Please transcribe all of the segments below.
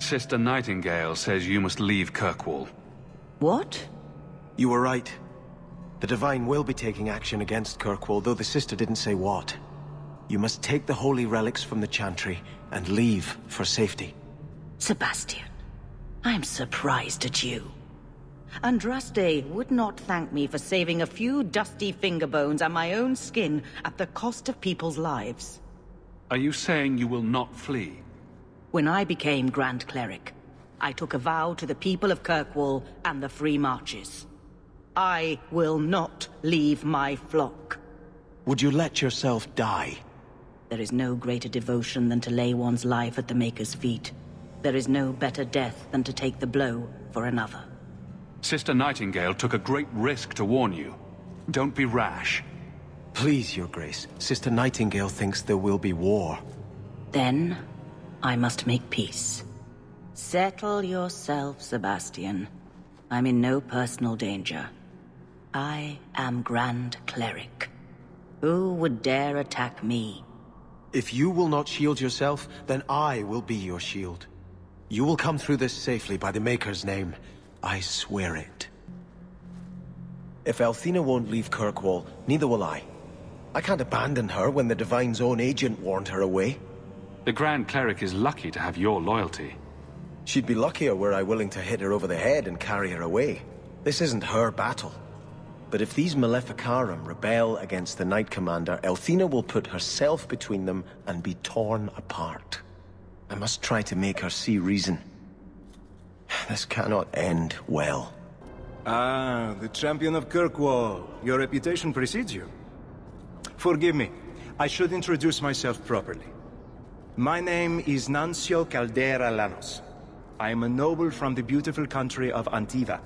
Sister Nightingale says you must leave Kirkwall. What? You were right. The Divine will be taking action against Kirkwall, though the sister didn't say what. You must take the holy relics from the Chantry and leave for safety. Sebastian, I'm surprised at you. Andraste would not thank me for saving a few dusty finger bones and my own skin at the cost of people's lives. Are you saying you will not flee? When I became Grand Cleric, I took a vow to the people of Kirkwall and the Free Marches. I will not leave my flock. Would you let yourself die? There is no greater devotion than to lay one's life at the Maker's feet. There is no better death than to take the blow for another. Sister Nightingale took a great risk to warn you. Don't be rash. Please, Your Grace. Sister Nightingale thinks there will be war. Then, I must make peace. Settle yourself, Sebastian. I'm in no personal danger. I am Grand Cleric. Who would dare attack me? If you will not shield yourself, then I will be your shield. You will come through this safely by the Maker's name. I swear it. If Elthina won't leave Kirkwall, neither will I. I can't abandon her when the Divine's own agent warned her away. The Grand Cleric is lucky to have your loyalty. She'd be luckier were I willing to hit her over the head and carry her away. This isn't her battle. But if these Maleficarum rebel against the Knight Commander, Elthina will put herself between them and be torn apart. I must try to make her see reason. This cannot end well. Ah, the champion of Kirkwall. Your reputation precedes you. Forgive me. I should introduce myself properly. My name is Nuncio Caldera Lanos. I am a noble from the beautiful country of Antiva.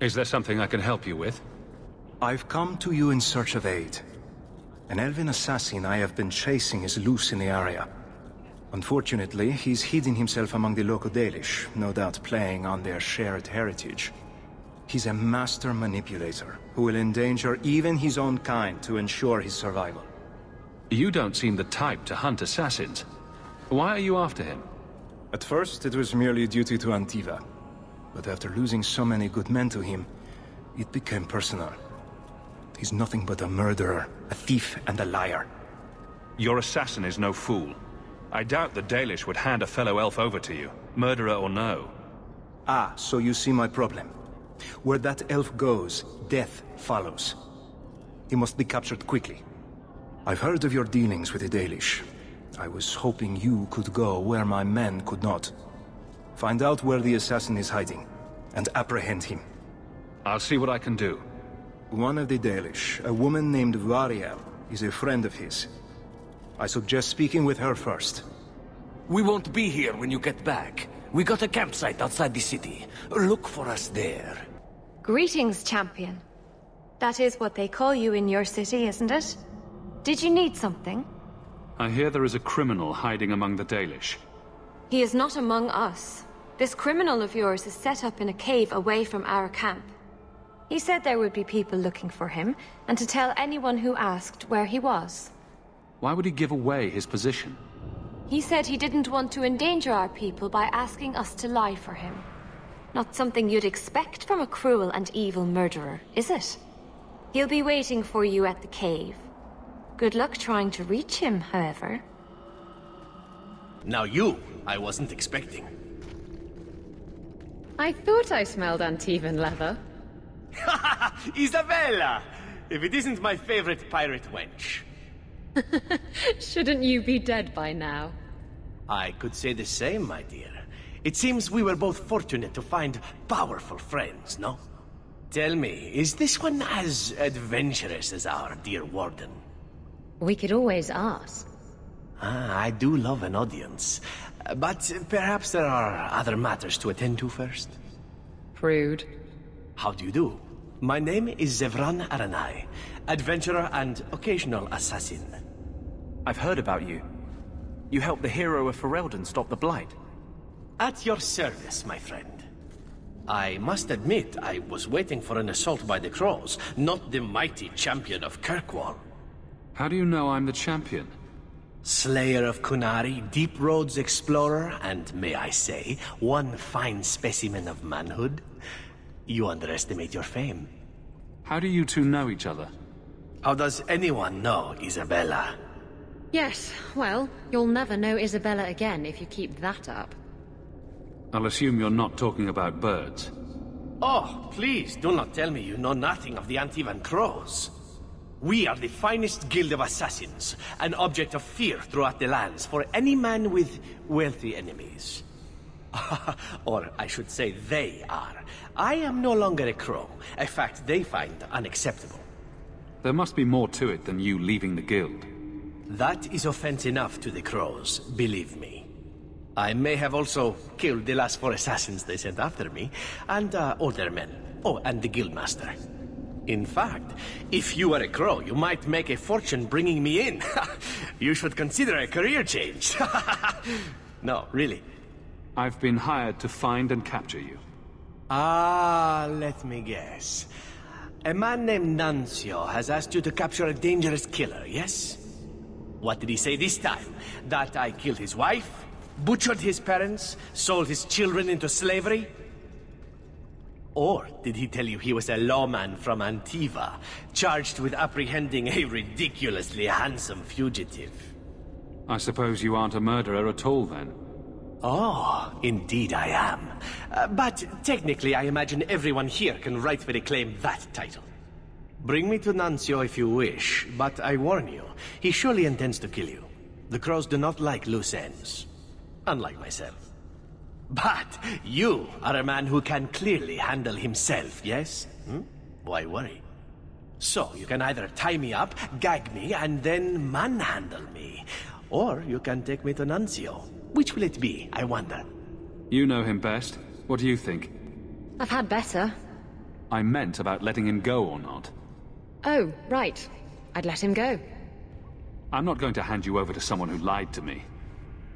Is there something I can help you with? I've come to you in search of aid. An elven assassin I have been chasing is loose in the area. Unfortunately, he's hidden himself among the local Dalish, no doubt playing on their shared heritage. He's a master manipulator, who will endanger even his own kind to ensure his survival. You don't seem the type to hunt assassins. Why are you after him? At first, it was merely duty to Antiva. But after losing so many good men to him, it became personal. He's nothing but a murderer, a thief, and a liar. Your assassin is no fool. I doubt the Dalish would hand a fellow elf over to you, murderer or no. Ah, so you see my problem. Where that elf goes, death follows. He must be captured quickly. I've heard of your dealings with the Dalish. I was hoping you could go where my men could not. Find out where the assassin is hiding, and apprehend him. I'll see what I can do. One of the Dalish, a woman named Variel, is a friend of his. I suggest speaking with her first. We won't be here when you get back. We got a campsite outside the city. Look for us there. Greetings, champion. That is what they call you in your city, isn't it? Did you need something? I hear there is a criminal hiding among the Dalish. He is not among us. This criminal of yours is set up in a cave away from our camp. He said there would be people looking for him, and to tell anyone who asked where he was. Why would he give away his position? He said he didn't want to endanger our people by asking us to lie for him. Not something you'd expect from a cruel and evil murderer, is it? He'll be waiting for you at the cave. Good luck trying to reach him, however. Now you, I wasn't expecting. I thought I smelled Antivan leather. Isabela! If it isn't my favorite pirate wench. Shouldn't you be dead by now? I could say the same, my dear. It seems we were both fortunate to find powerful friends, no? Tell me, is this one as adventurous as our dear Warden? We could always ask. Ah, I do love an audience. But perhaps there are other matters to attend to first? Prude. How do you do? My name is Zevran Aranai, adventurer and occasional assassin. I've heard about you. You helped the hero of Ferelden stop the Blight. At your service, my friend. I must admit, I was waiting for an assault by the Crows, not the mighty champion of Kirkwall. How do you know I'm the champion? Slayer of Qunari, Deep Roads explorer, and may I say, one fine specimen of manhood. You underestimate your fame. How do you two know each other? How does anyone know Isabela? Yes, well, you'll never know Isabela again if you keep that up. I'll assume you're not talking about birds. Oh, please, do not tell me you know nothing of the Antivan Crows. We are the finest guild of assassins, an object of fear throughout the lands for any man with wealthy enemies. or I should say they are. I am no longer a crow, a fact they find unacceptable. There must be more to it than you leaving the guild. That is offense enough to the crows, believe me. I may have also killed the last four assassins they sent after me, and uh, older men. Oh, and the guildmaster. In fact, if you were a crow, you might make a fortune bringing me in. you should consider a career change. no, really. I've been hired to find and capture you. Ah, let me guess. A man named Nuncio has asked you to capture a dangerous killer, yes? What did he say this time? That I killed his wife? Butchered his parents? Sold his children into slavery? Or did he tell you he was a lawman from Antiva, charged with apprehending a ridiculously handsome fugitive? I suppose you aren't a murderer at all, then? Oh, indeed I am. Uh, but technically, I imagine everyone here can rightfully claim that title. Bring me to Nuncio if you wish, but I warn you, he surely intends to kill you. The crows do not like loose ends. Unlike myself. But you are a man who can clearly handle himself, yes? Hmm? Why worry? So, you can either tie me up, gag me, and then manhandle me. Or you can take me to Nuncio. Which will it be, I wonder? You know him best. What do you think? I've had better. I meant about letting him go or not. Oh, right. I'd let him go. I'm not going to hand you over to someone who lied to me.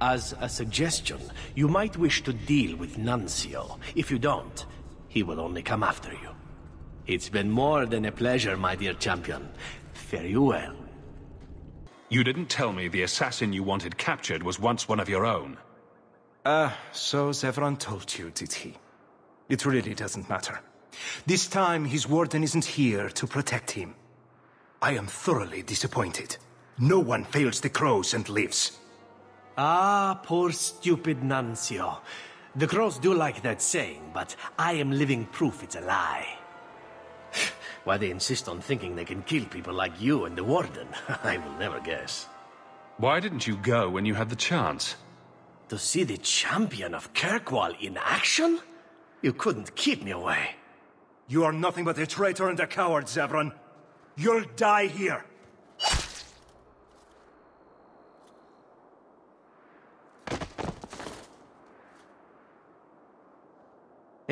As a suggestion, you might wish to deal with Nuncio. If you don't, he will only come after you. It's been more than a pleasure, my dear champion. Fare you well. You didn't tell me the assassin you wanted captured was once one of your own. Ah, uh, so Zevran told you, did he? It really doesn't matter. This time, his warden isn't here to protect him. I am thoroughly disappointed. No one fails the crows and lives. Ah, poor stupid Nuncio. The crows do like that saying, but I am living proof it's a lie. Why they insist on thinking they can kill people like you and the Warden, I will never guess. Why didn't you go when you had the chance? To see the champion of Kirkwall in action? You couldn't keep me away. You are nothing but a traitor and a coward, Zevran. You'll die here.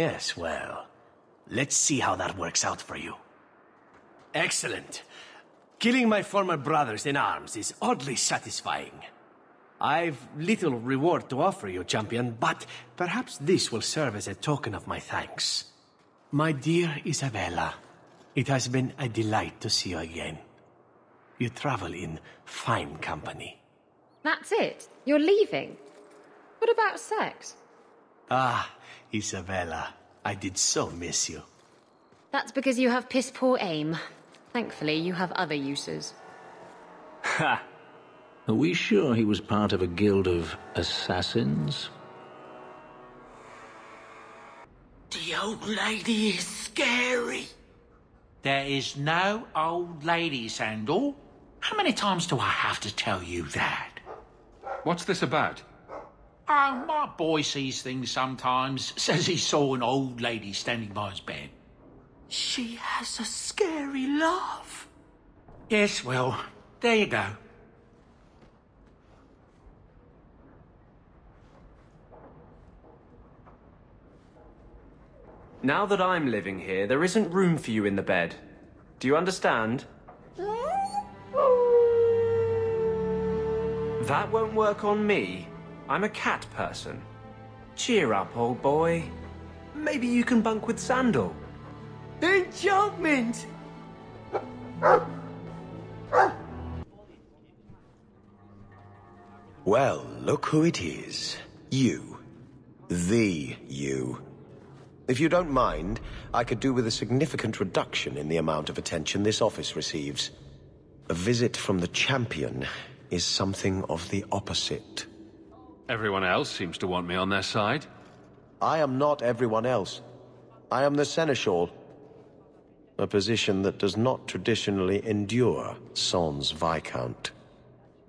Yes, well, let's see how that works out for you. Excellent. Killing my former brothers in arms is oddly satisfying. I've little reward to offer you, champion, but perhaps this will serve as a token of my thanks. My dear Isabela, it has been a delight to see you again. You travel in fine company. That's it? You're leaving? What about sex? Ah, Isabela, I did so miss you. That's because you have piss poor aim. Thankfully, you have other uses. Ha! Are we sure he was part of a guild of assassins? The old lady is scary. There is no old lady, Sandal. How many times do I have to tell you that? What's this about? Oh, my boy sees things sometimes. Says he saw an old lady standing by his bed. She has a scary laugh. Yes, well, there you go. Now that I'm living here, there isn't room for you in the bed. Do you understand? Hmm? That won't work on me. I'm a cat person. Cheer up, old boy. Maybe you can bunk with Sandal. Enchantment! Well, look who it is. You. The you. If you don't mind, I could do with a significant reduction in the amount of attention this office receives. A visit from the champion is something of the opposite. Everyone else seems to want me on their side. I am not everyone else. I am the Seneschal. A position that does not traditionally endure Sans Viscount.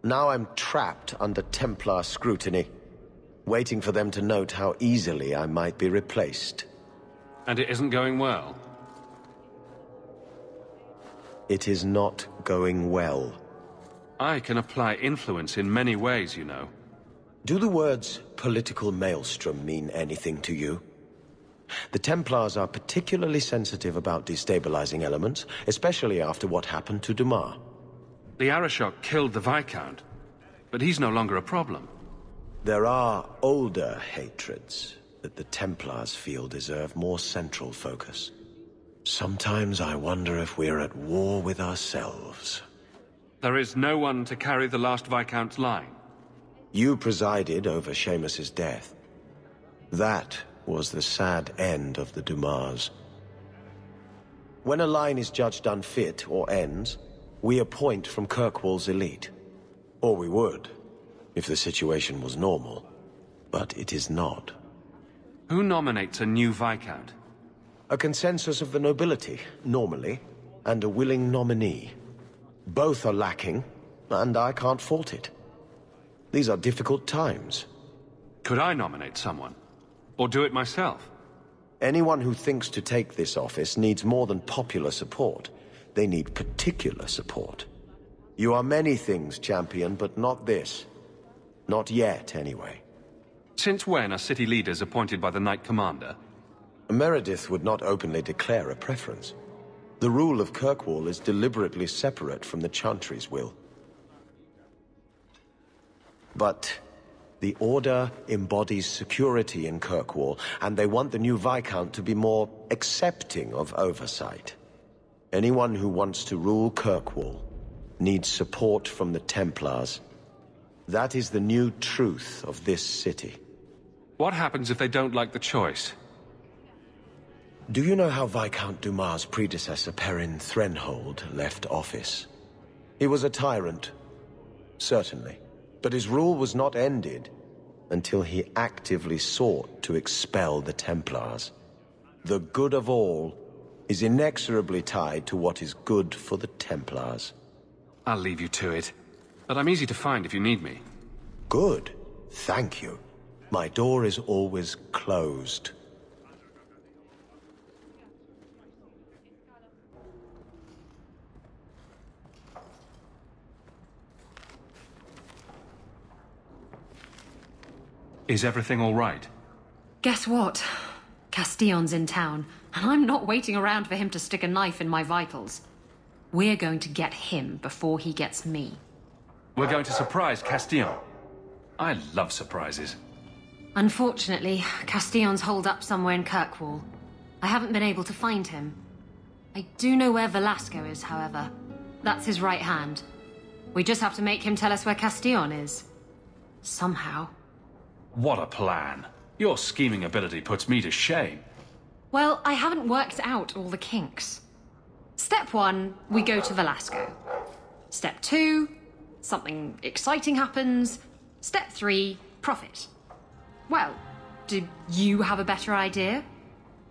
Now I'm trapped under Templar scrutiny, waiting for them to note how easily I might be replaced. And it isn't going well? It is not going well. I can apply influence in many ways, you know. Do the words political maelstrom mean anything to you? The Templars are particularly sensitive about destabilizing elements, especially after what happened to Dumar. The Arishok killed the Viscount, but he's no longer a problem. There are older hatreds that the Templars feel deserve more central focus. Sometimes I wonder if we're at war with ourselves. There is no one to carry the last Viscount's line. You presided over Seamus's death. That was the sad end of the Dumars. When a line is judged unfit or ends, we appoint from Kirkwall's elite. Or we would, if the situation was normal. But it is not. Who nominates a new Viscount? A consensus of the nobility, normally, and a willing nominee. Both are lacking, and I can't fault it. These are difficult times. Could I nominate someone? Or do it myself? Anyone who thinks to take this office needs more than popular support. They need particular support. You are many things, champion, but not this. Not yet, anyway. Since when are city leaders appointed by the Knight Commander? Meredith would not openly declare a preference. The rule of Kirkwall is deliberately separate from the Chantry's will. But the Order embodies security in Kirkwall, and they want the new Viscount to be more accepting of oversight. Anyone who wants to rule Kirkwall needs support from the Templars. That is the new truth of this city. What happens if they don't like the choice? Do you know how Viscount Dumar's predecessor, Perrin Threnhold, left office? He was a tyrant, certainly. But his rule was not ended until he actively sought to expel the Templars. The good of all is inexorably tied to what is good for the Templars. I'll leave you to it. But I'm easy to find if you need me. Good. Thank you. My door is always closed. Is everything all right? Guess what? Castillon's in town, and I'm not waiting around for him to stick a knife in my vitals. We're going to get him before he gets me. We're going to surprise Castillon. I love surprises. Unfortunately, Castillon's holed up somewhere in Kirkwall. I haven't been able to find him. I do know where Velasco is, however. That's his right hand. We just have to make him tell us where Castillon is. Somehow. What a plan. Your scheming ability puts me to shame. Well, I haven't worked out all the kinks. Step one, we go to Velasco. Step two, something exciting happens. Step three, profit. Well, do you have a better idea?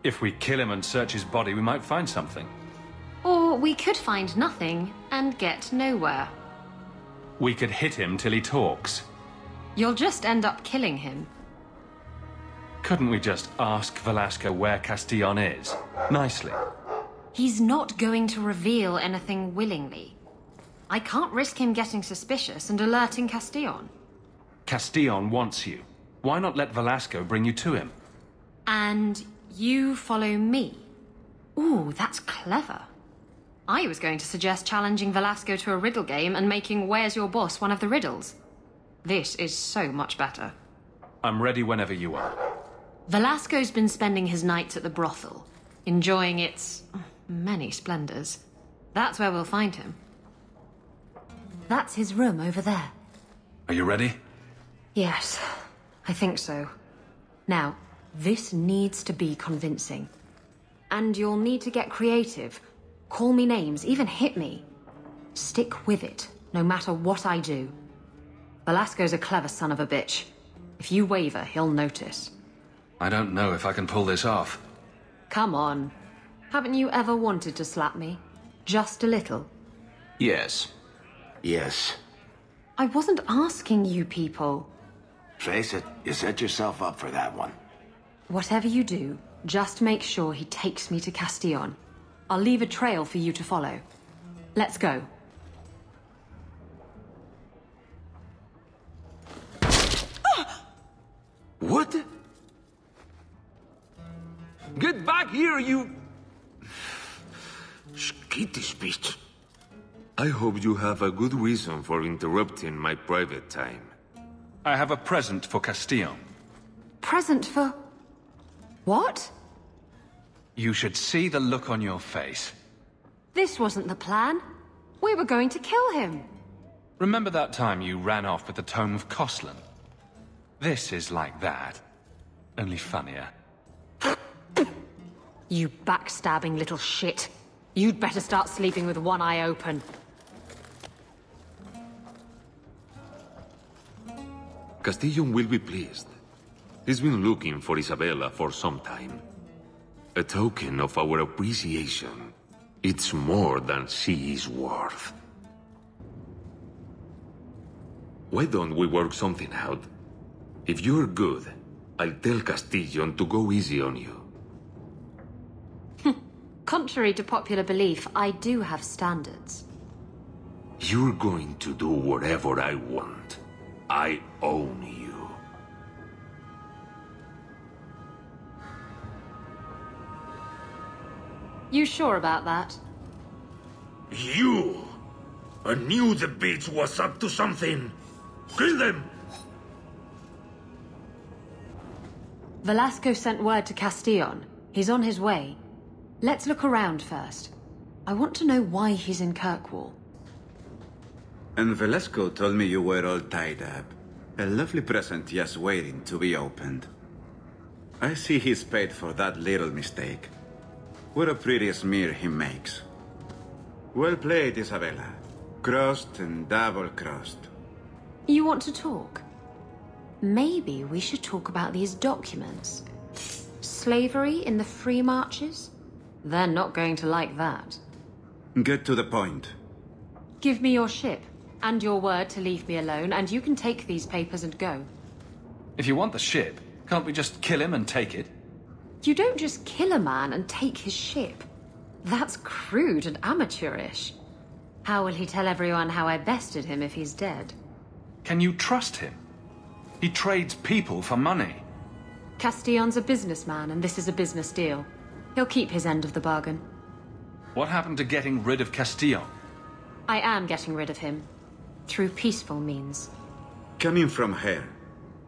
If we kill him and search his body, we might find something. Or we could find nothing and get nowhere. We could hit him till he talks. You'll just end up killing him. Couldn't we just ask Velasco where Castillon is? Nicely. He's not going to reveal anything willingly. I can't risk him getting suspicious and alerting Castillon. Castillon wants you. Why not let Velasco bring you to him? And you follow me? Ooh, that's clever. I was going to suggest challenging Velasco to a riddle game and making Where's Your Boss one of the riddles. This is so much better. I'm ready whenever you are. Velasco's been spending his nights at the brothel, enjoying its many splendors. That's where we'll find him. That's his room over there. Are you ready? Yes, I think so. Now, this needs to be convincing. And you'll need to get creative. Call me names, even hit me. Stick with it, no matter what I do. Velasco's a clever son of a bitch. If you waver, he'll notice. I don't know if I can pull this off. Come on. Haven't you ever wanted to slap me? Just a little? Yes. Yes. I wasn't asking you people. Face it, you set yourself up for that one. Whatever you do, just make sure he takes me to Castillon. I'll leave a trail for you to follow. Let's go. What? Get back here, you... Skittish bitch. I hope you have a good reason for interrupting my private time. I have a present for Castillon. Present for... What? You should see the look on your face. This wasn't the plan. We were going to kill him. Remember that time you ran off with the Tome of Koslun? This is like that. Only funnier. You backstabbing little shit. You'd better start sleeping with one eye open. Castillon will be pleased. He's been looking for Isabela for some time. A token of our appreciation. It's more than she is worth. Why don't we work something out? If you're good, I'll tell Castillon to go easy on you. Contrary to popular belief, I do have standards. You're going to do whatever I want. I own you. You sure about that? You! I knew the bitch was up to something! Kill them! Velasco sent word to Castillon. He's on his way. Let's look around first. I want to know why he's in Kirkwall. And Velasco told me you were all tied up. A lovely present just waiting to be opened. I see he's paid for that little mistake. What a pretty smear he makes. Well played, Isabela. Crossed and double-crossed. You want to talk? Maybe we should talk about these documents. Slavery in the free marches? They're not going to like that. Get to the point. Give me your ship, and your word to leave me alone, and you can take these papers and go. If you want the ship, can't we just kill him and take it? You don't just kill a man and take his ship. That's crude and amateurish. How will he tell everyone how I bested him if he's dead? Can you trust him? He trades people for money. Castillon's a businessman, and this is a business deal. He'll keep his end of the bargain. What happened to getting rid of Castillon? I am getting rid of him. Through peaceful means. Coming from her,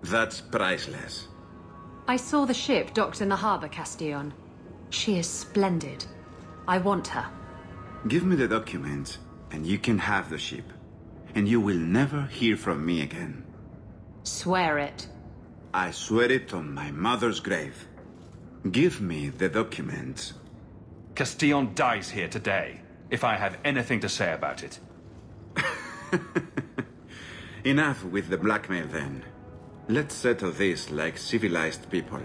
that's priceless. I saw the ship docked in the harbor, Castillon. She is splendid. I want her. Give me the documents, and you can have the ship. And you will never hear from me again. Swear it. I swear it on my mother's grave. Give me the documents. Castillon dies here today, if I have anything to say about it. Enough with the blackmail then. Let's settle this like civilized people.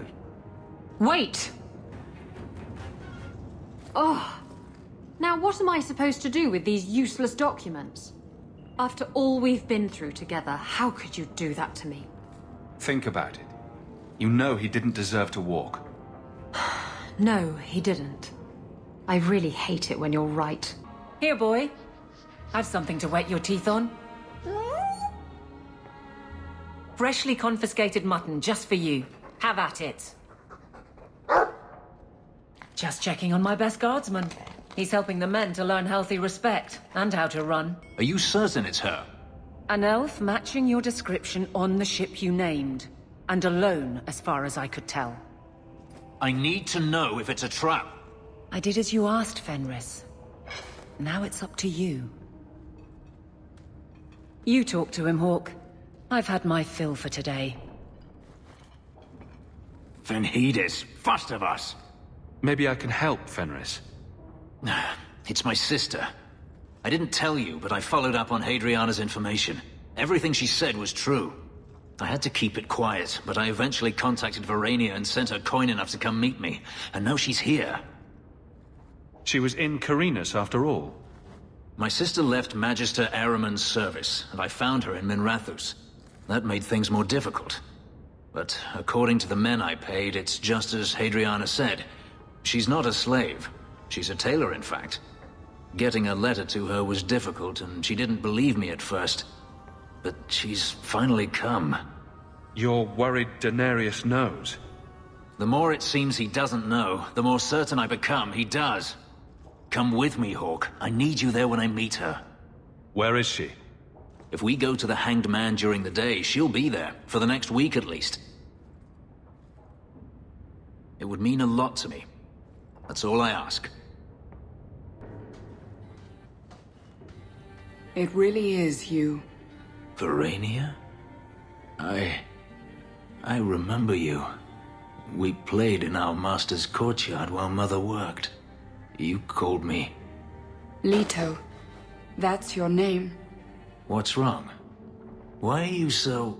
Wait! Oh. Now what am I supposed to do with these useless documents? After all we've been through together, how could you do that to me? Think about it. You know he didn't deserve to walk. no, he didn't. I really hate it when you're right. Here, boy. Have something to wet your teeth on. Freshly confiscated mutton just for you. Have at it. Just checking on my best guardsman. He's helping the men to learn healthy respect and how to run. Are you certain it's her? An elf matching your description on the ship you named. And alone, as far as I could tell. I need to know if it's a trap. I did as you asked, Fenris. Now it's up to you. You talk to him, Hawke. I've had my fill for today. Venhedis, fasta vass. Maybe I can help, Fenris. It's my sister. I didn't tell you, but I followed up on Hadriana's information. Everything she said was true. I had to keep it quiet, but I eventually contacted Varania and sent her coin enough to come meet me. And now she's here. She was in Qarinus after all. My sister left Magister Ahriman's service, and I found her in Minrathous. That made things more difficult. But according to the men I paid, it's just as Hadriana said. She's not a slave. She's a tailor, in fact. Getting a letter to her was difficult, and she didn't believe me at first. But she's finally come. You're worried Danarius knows? The more it seems he doesn't know, the more certain I become he does. Come with me, Hawke. I need you there when I meet her. Where is she? If we go to the Hanged Man during the day, she'll be there, for the next week at least. It would mean a lot to me. That's all I ask. It really is you. Varania? I... I remember you. We played in our master's courtyard while Mother worked. You called me. Leto. That's your name. What's wrong? Why are you so...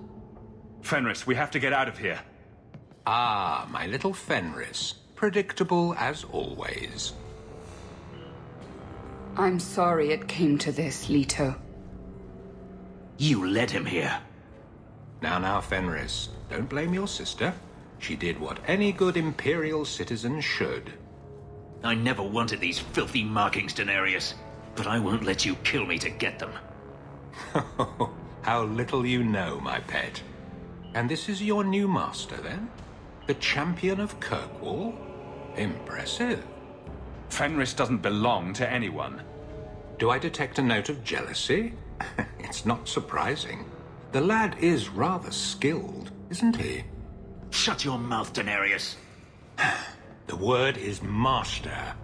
Fenris, we have to get out of here. Ah, my little Fenris. Predictable as always. I'm sorry it came to this, Leto. You led him here. Now, now, Fenris, don't blame your sister. She did what any good Imperial citizen should. I never wanted these filthy markings, Danarius. But I won't let you kill me to get them. How little you know, my pet. And this is your new master, then? The champion of Kirkwall? Impressive. Fenris doesn't belong to anyone. Do I detect a note of jealousy? it's not surprising. The lad is rather skilled, isn't he? Shut your mouth, Danarius. the word is master.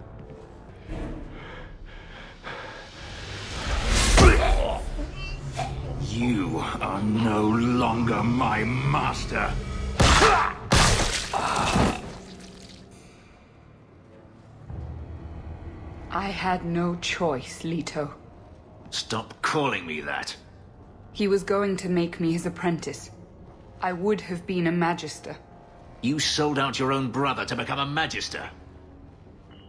You are no longer my master. I had no choice, Leto. Stop calling me that. He was going to make me his apprentice. I would have been a magister. You sold out your own brother to become a magister.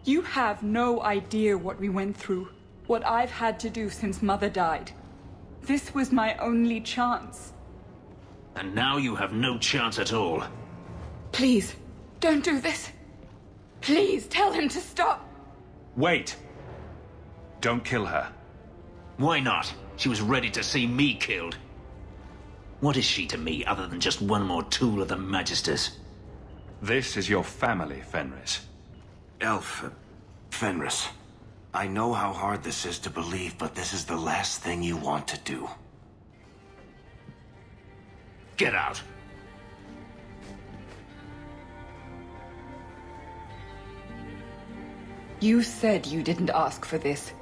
You have no idea what we went through. What I've had to do since Mother died. This was my only chance. And now you have no chance at all. Please, don't do this. Please, tell him to stop. Wait. Don't kill her. Why not? She was ready to see me killed. What is she to me other than just one more tool of the Magisters? This is your family, Fenris. Elf, uh, Fenris. I know how hard this is to believe, but this is the last thing you want to do. Get out. You said you didn't ask for this,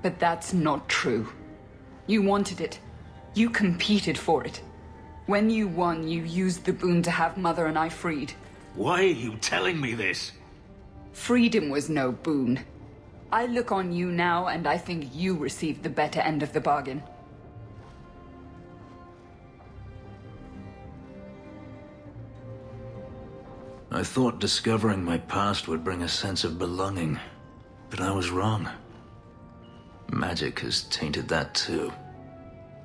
but that's not true. You wanted it. You competed for it. When you won, you used the boon to have Mother and I freed. Why are you telling me this? Freedom was no boon. I look on you now, and I think you received the better end of the bargain. I thought discovering my past would bring a sense of belonging, but I was wrong. Magic has tainted that too.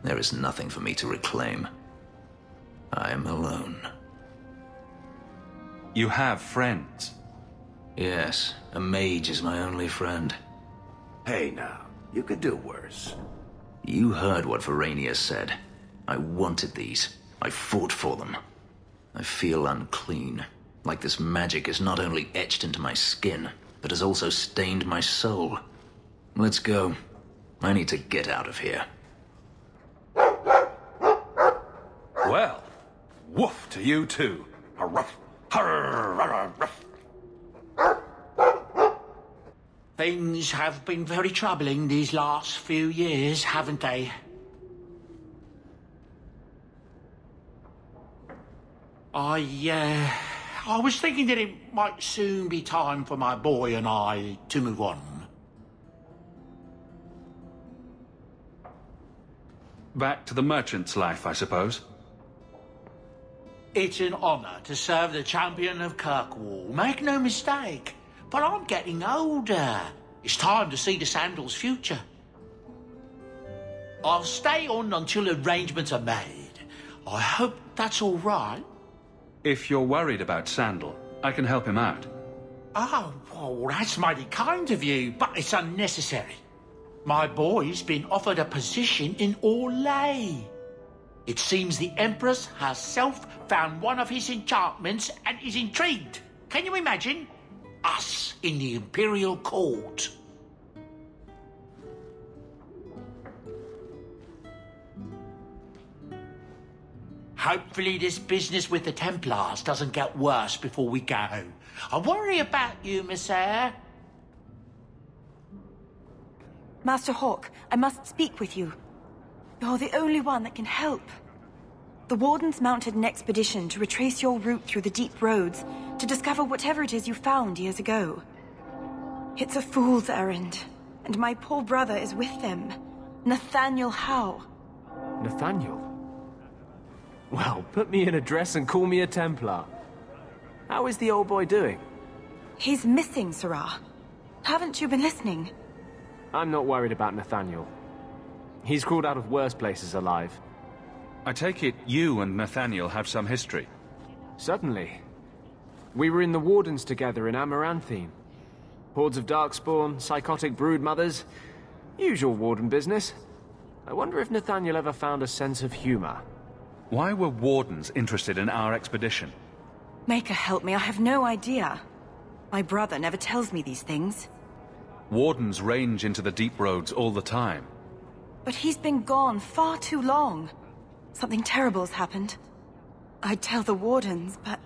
There is nothing for me to reclaim. I am alone. You have friends. Yes, a mage is my only friend. Hey now, you could do worse. You heard what Varania said. I wanted these. I fought for them. I feel unclean. Like this magic is not only etched into my skin, but has also stained my soul. Let's go. I need to get out of here. Well, woof to you too. A ruff. Things have been very troubling these last few years, haven't they? I, uh, I was thinking that it might soon be time for my boy and I to move on. Back to the merchant's life, I suppose. It's an honor to serve the champion of Kirkwall, make no mistake. But I'm getting older. It's time to see the Sandal's future. I'll stay on until arrangements are made. I hope that's all right. If you're worried about Sandal, I can help him out. Oh, well, that's mighty kind of you, but it's unnecessary. My boy's been offered a position in Orlais. It seems the Empress herself found one of his enchantments and is intrigued. Can you imagine? Us in the Imperial Court. Hopefully this business with the Templars doesn't get worse before we go. I worry about you, messere. Master Hawke, I must speak with you. You're the only one that can help. The Wardens mounted an expedition to retrace your route through the deep roads to discover whatever it is you found years ago. It's a fool's errand, and my poor brother is with them. Nathaniel Howe. Nathaniel? Well, put me in a dress and call me a Templar. How is the old boy doing? He's missing, Serah. Haven't you been listening? I'm not worried about Nathaniel. He's crawled out of worse places alive. I take it you and Nathaniel have some history? Certainly. We were in the Wardens together in Amaranthine. Hordes of Darkspawn, psychotic brood mothers. Usual Warden business. I wonder if Nathaniel ever found a sense of humor. Why were Wardens interested in our expedition? Maker help me, I have no idea. My brother never tells me these things. Wardens range into the deep roads all the time. But he's been gone far too long. Something terrible has happened. I'd tell the Wardens, but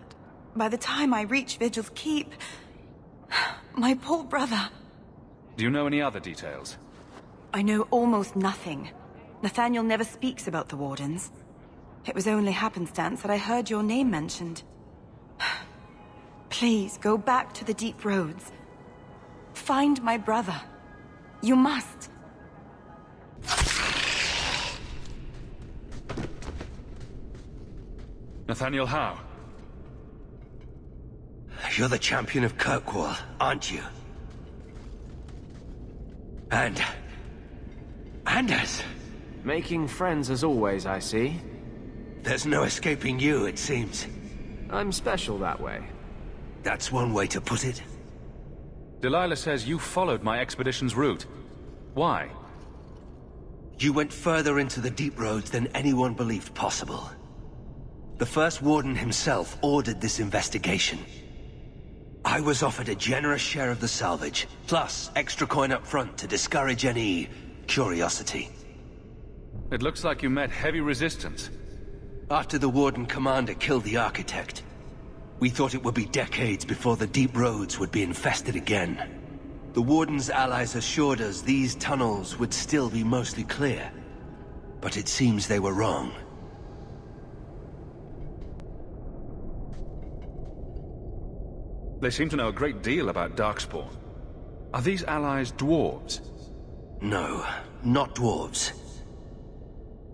by the time I reach Vigil's Keep... My poor brother... Do you know any other details? I know almost nothing. Nathaniel never speaks about the Wardens. It was only happenstance that I heard your name mentioned. Please, go back to the deep roads. Find my brother. You must. Nathaniel Howe. You're the champion of Kirkwall, aren't you? And... Anders! Making friends as always, I see. There's no escaping you, it seems. I'm special that way. That's one way to put it. Delilah says you followed my expedition's route. Why? You went further into the deep roads than anyone believed possible. The First Warden himself ordered this investigation. I was offered a generous share of the salvage, plus extra coin up front to discourage any curiosity. It looks like you met heavy resistance. After the Warden Commander killed the Architect, we thought it would be decades before the deep roads would be infested again. The Warden's allies assured us these tunnels would still be mostly clear. But it seems they were wrong. They seem to know a great deal about Darkspawn. Are these allies dwarves? No, not dwarves.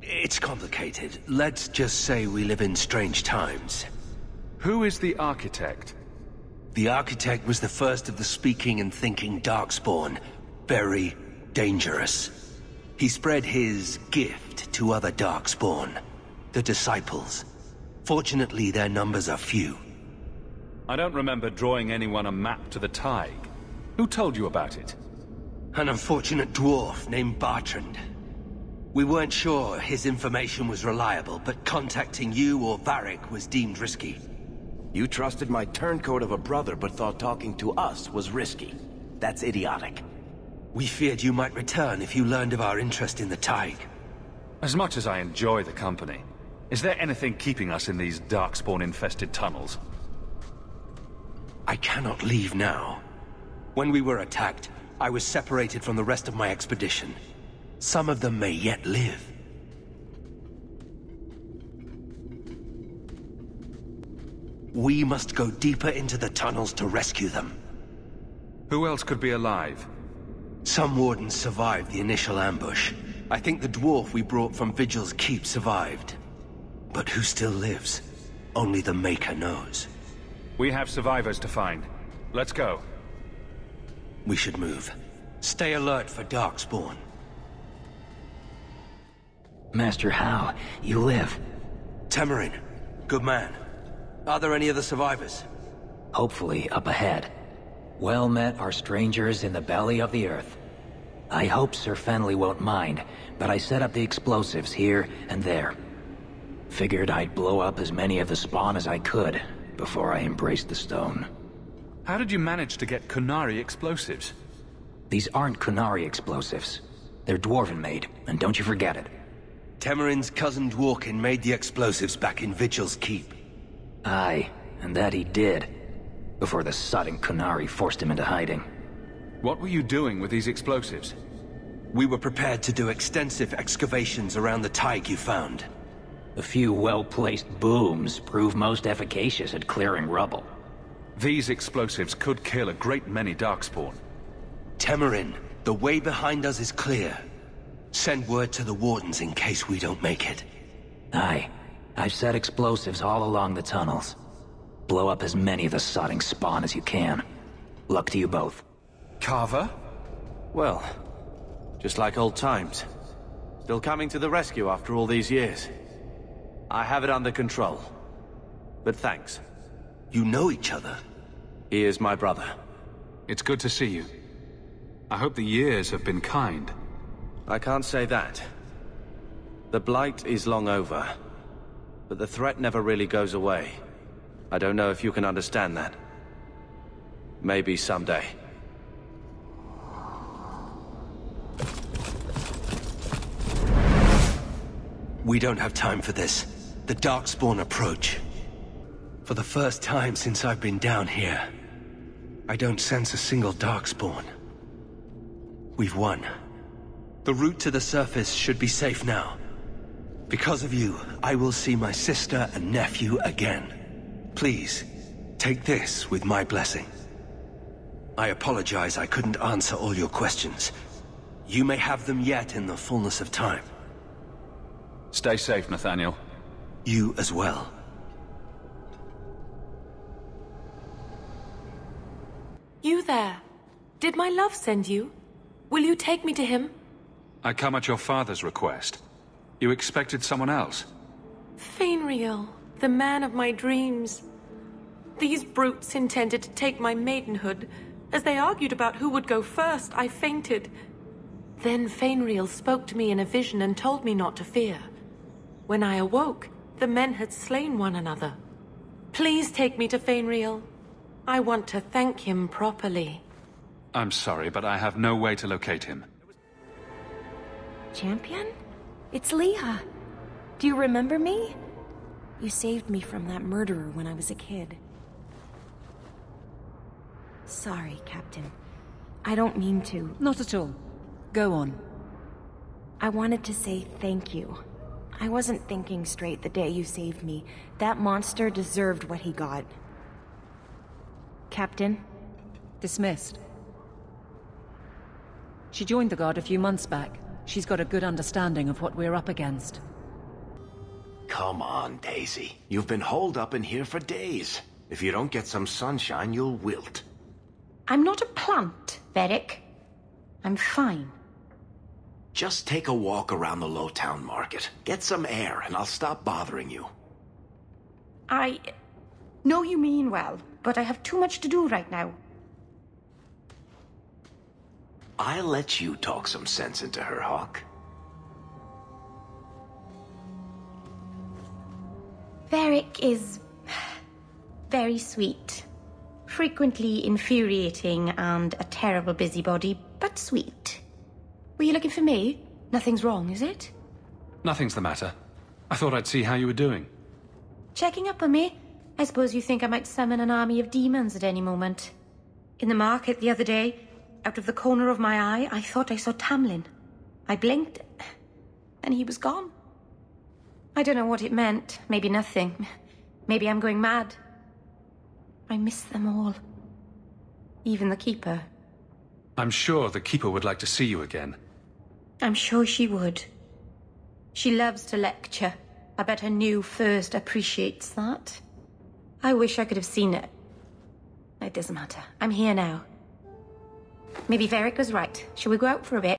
It's complicated. Let's just say we live in strange times. Who is the Architect? The Architect was the first of the speaking and thinking Darkspawn. Very dangerous. He spread his gift to other Darkspawn. The Disciples. Fortunately, their numbers are few. I don't remember drawing anyone a map to the Thaig. Who told you about it? An unfortunate dwarf named Bartrand. We weren't sure his information was reliable, but contacting you or Varric was deemed risky. You trusted my turncoat of a brother, but thought talking to us was risky. That's idiotic. We feared you might return if you learned of our interest in the Thaig. As much as I enjoy the company, is there anything keeping us in these Darkspawn-infested tunnels? I cannot leave now. When we were attacked, I was separated from the rest of my expedition. Some of them may yet live. We must go deeper into the tunnels to rescue them. Who else could be alive? Some wardens survived the initial ambush. I think the dwarf we brought from Vigil's Keep survived. But who still lives? Only the Maker knows. We have survivors to find. Let's go. We should move. Stay alert for Darkspawn. Master Howe, you live. Temerin, good man. Are there any other survivors? Hopefully up ahead. Well met are strangers in the belly of the earth. I hope Sir Fenley won't mind, but I set up the explosives here and there. Figured I'd blow up as many of the spawn as I could before I embraced the stone. How did you manage to get Qunari explosives? These aren't Qunari explosives. They're Dwarven made, and don't you forget it. Temerin's cousin Dworkin made the explosives back in Vigil's Keep. Aye, and that he did. Before the sodding Qunari forced him into hiding. What were you doing with these explosives? We were prepared to do extensive excavations around the Thaig you found. A few well-placed booms prove most efficacious at clearing rubble. These explosives could kill a great many Darkspawn. Temerin, the way behind us is clear. Send word to the Wardens in case we don't make it. Aye. I've set explosives all along the tunnels. Blow up as many of the sodding spawn as you can. Luck to you both. Carver? Well, just like old times. Still coming to the rescue after all these years. I have it under control. But thanks. You know each other? He is my brother. It's good to see you. I hope the years have been kind. I can't say that. The Blight is long over. But the threat never really goes away. I don't know if you can understand that. Maybe someday. We don't have time for this. The Darkspawn approach. For the first time since I've been down here, I don't sense a single Darkspawn. We've won. The route to the surface should be safe now. Because of you, I will see my sister and nephew again. Please, take this with my blessing. I apologize I couldn't answer all your questions. You may have them yet in the fullness of time. Stay safe, Nathaniel. You as well. You there. Did my love send you? Will you take me to him? I come at your father's request. You expected someone else? Feynriel, the man of my dreams. These brutes intended to take my maidenhood. As they argued about who would go first, I fainted. Then Feynriel spoke to me in a vision and told me not to fear. When I awoke, the men had slain one another. Please take me to Feynriel. I want to thank him properly. I'm sorry, but I have no way to locate him. Champion? It's Leah. Do you remember me? You saved me from that murderer when I was a kid. Sorry, Captain. I don't mean to. Not at all. Go on. I wanted to say thank you. I wasn't thinking straight the day you saved me. That monster deserved what he got. Captain? Dismissed. She joined the Guard a few months back. She's got a good understanding of what we're up against. Come on, Daisy. You've been holed up in here for days. If you don't get some sunshine, you'll wilt. I'm not a plant, Varric. I'm fine. Just take a walk around the Lowtown Market. Get some air, and I'll stop bothering you. I know you mean well, but I have too much to do right now. I'll let you talk some sense into her, Hawke. Varric is very sweet. Frequently infuriating and a terrible busybody, but sweet. Were you looking for me? Nothing's wrong, is it? Nothing's the matter. I thought I'd see how you were doing. Checking up on me? I suppose you think I might summon an army of demons at any moment. In the market the other day, out of the corner of my eye, I thought I saw Tamlen. I blinked, and he was gone. I don't know what it meant. Maybe nothing. Maybe I'm going mad. I miss them all. Even the Keeper. I'm sure the Keeper would like to see you again. I'm sure she would. She loves to lecture. I bet her new first appreciates that. I wish I could have seen it. It doesn't matter. I'm here now. Maybe Varric was right. Shall we go out for a bit?